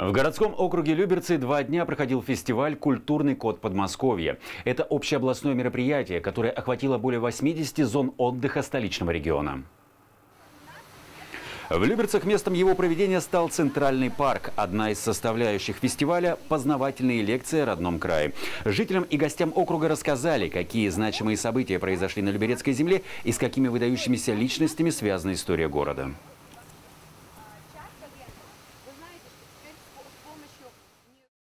В городском округе Люберцы два дня проходил фестиваль «Культурный код Подмосковья». Это общеобластное мероприятие, которое охватило более 80 зон отдыха столичного региона. В Люберцах местом его проведения стал Центральный парк. Одна из составляющих фестиваля – познавательные лекции о родном крае. Жителям и гостям округа рассказали, какие значимые события произошли на Люберецкой земле и с какими выдающимися личностями связана история города.